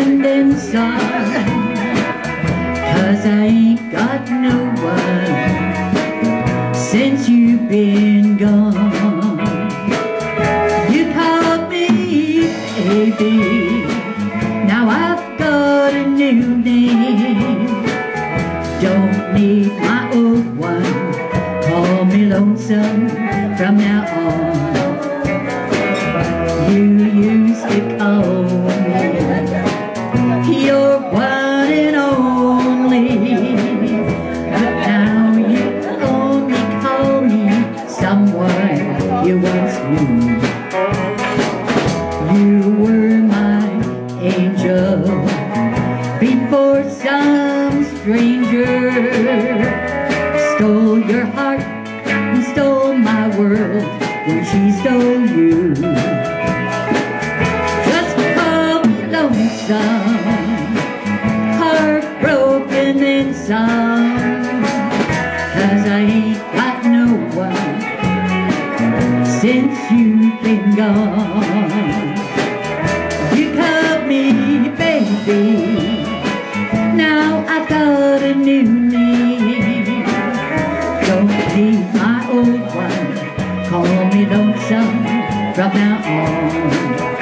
and some Cause I ain't got no one Since you've been gone You called me baby. Now I've got a new name. Don't need my old one. Call me lonesome from now on you once knew. You were my angel before some stranger stole your heart and stole my world when she stole you. some Heartbroken and some Cause I ain't got no one You cut me, baby Now I've got a new name. Don't need my old one. Call me lonesome from now on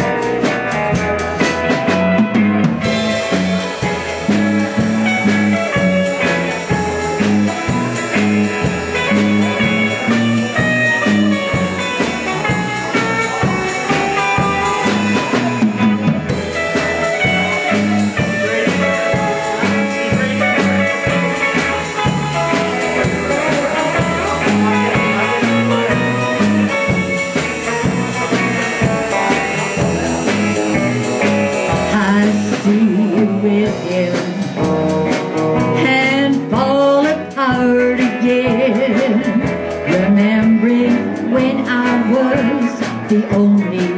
and fall apart again remembering when I was the only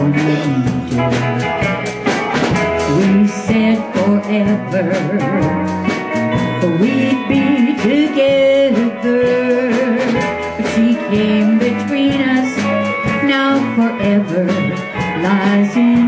one needed we said forever we'd be together. But she came between us. Now forever lies in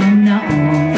from now on.